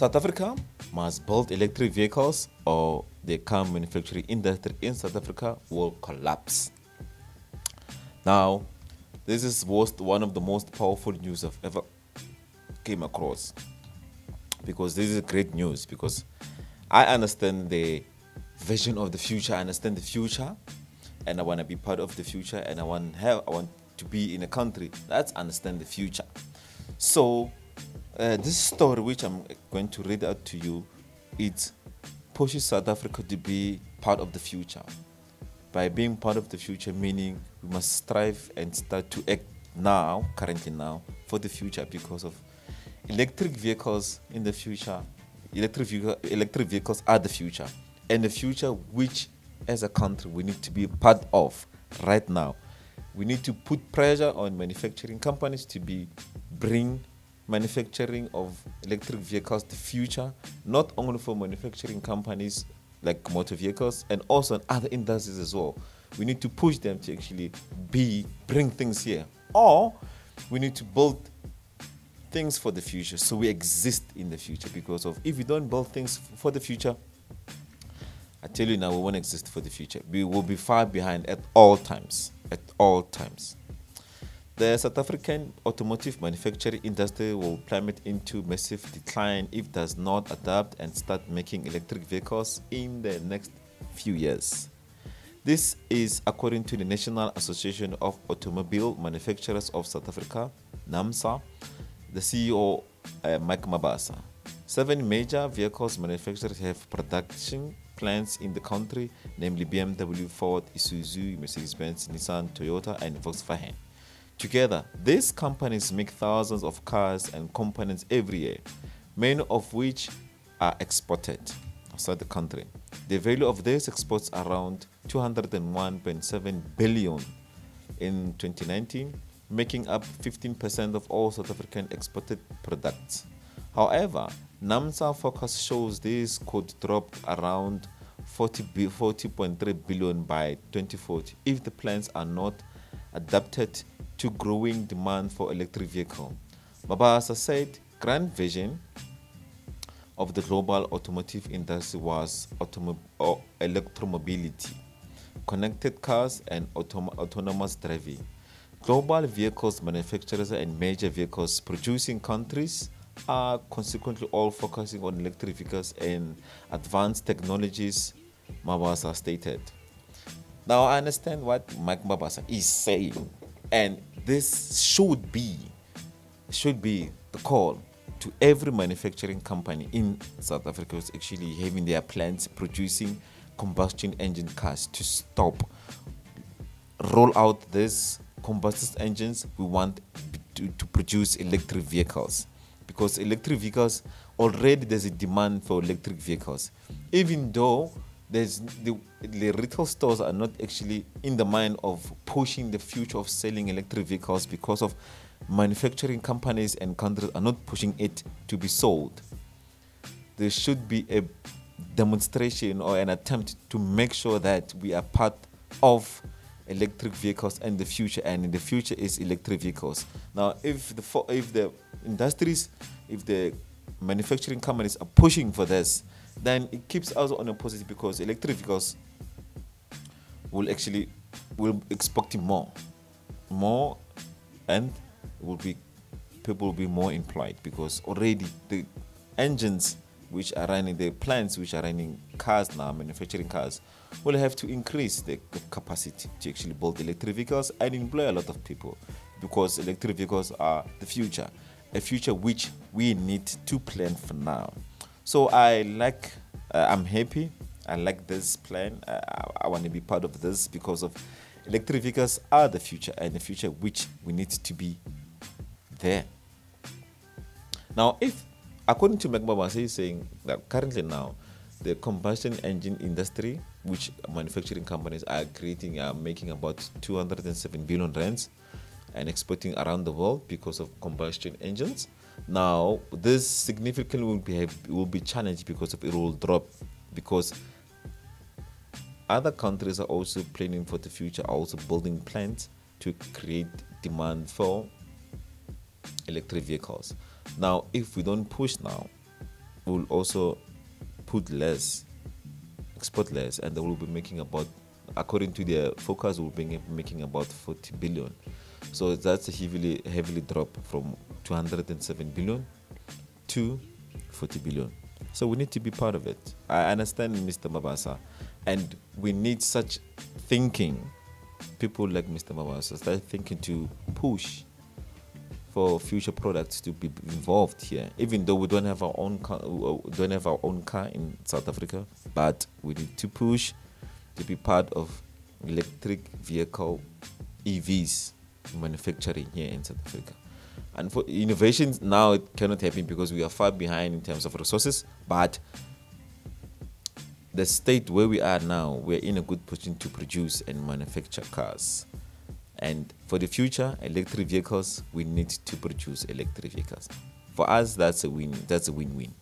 South Africa must build electric vehicles or the car manufacturing industry in South Africa will collapse. Now, this is one of the most powerful news I've ever came across because this is great news because I understand the vision of the future. I understand the future, and I want to be part of the future, and I want have I want to be in a country that understand the future. So, uh, this story which I'm going to read out to you, it pushes South Africa to be part of the future. By being part of the future, meaning we must strive and start to act now, currently now, for the future because of electric vehicles in the future. Electric, vehicle, electric vehicles are the future, and the future which, as a country, we need to be part of right now. We need to put pressure on manufacturing companies to be bring manufacturing of electric vehicles the future, not only for manufacturing companies like motor vehicles and also in other industries as well. We need to push them to actually be bring things here. Or we need to build things for the future so we exist in the future because of if we don't build things for the future I tell you now we won't exist for the future. We will be far behind at all times. At all times. The South African automotive manufacturing industry will plummet into massive decline if it does not adapt and start making electric vehicles in the next few years. This is according to the National Association of Automobile Manufacturers of South Africa, NAAMSA, the CEO uh, Mike Mabasa. Seven major vehicles manufacturers have production plants in the country, namely BMW, Ford, Isuzu, Mercedes-Benz, Nissan, Toyota, and Volkswagen. Together, these companies make thousands of cars and components every year, many of which are exported outside the country. The value of these exports around 201.7 billion in 2019, making up 15% of all South African exported products. However, NAAMSA focus shows this could drop around 40 40.3 billion by 2040 if the plans are not adapted to growing demand for electric vehicle. Mabasa said grand vision of the global automotive industry was automo- electromobility, connected cars, and autom- autonomous driving. Global vehicles manufacturers and major vehicles producing countries are consequently all focusing on electric vehicles and advanced technologies, Mabasa stated. Now I understand what Mike Mabasa is saying, and this should be should be the call to every manufacturing company in South Africa who's actually having their plants producing combustion engine cars to stop roll out these combustion engines we want to, to produce electric vehicles. Because electric vehicles already there's a demand for electric vehicles. Even though there's the, the retail stores are not actually in the mind of pushing the future of selling electric vehicles because of manufacturing companies and countries are not pushing it to be sold. There should be a demonstration or an attempt to make sure that we are part of electric vehicles and the future and in the future is electric vehicles. Now if the if the industries if the manufacturing companies are pushing for this then it keeps us on a positive because electric vehicles will actually will expecting more. More and will be people will be more employed because already the engines which are running the plants which are running cars now manufacturing cars will have to increase the capacity to actually build electric vehicles and employ a lot of people because electric vehicles are the future a future which we need to plan for now. So i like uh, i'm happy i like this plan uh, i, I want to be part of this because of electric vehicles are the future and the future which we need to be there now if according to Megma he's saying that currently now the combustion engine industry which manufacturing companies are creating are making about 207 billion rands and exporting around the world because of combustion engines. Now, this significantly will be will be challenged because of it will drop because other countries are also planning for the future, are also building plants to create demand for electric vehicles. Now, if we don't push now, we'll also put less, export less, and they will be making about, according to their forecast, will be making about 40 billion. So that's a heavily heavily drop from 207 billion to 40 billion. So we need to be part of it. I understand Mr. Mabasa, and we need such thinking. People like Mr. Mabasa start thinking to push for future products to be involved here. Even though we don't have our own car, uh, uh, don't have our own car in South Africa, but we need to push to be part of electric vehicle EVs manufacturing here in South Africa. And for innovations now it cannot happen because we are far behind in terms of resources, but the state where we are now, we're in a good position to produce and manufacture cars. And for the future, electric vehicles, we need to produce electric vehicles. For us, that's a win. That's a win-win.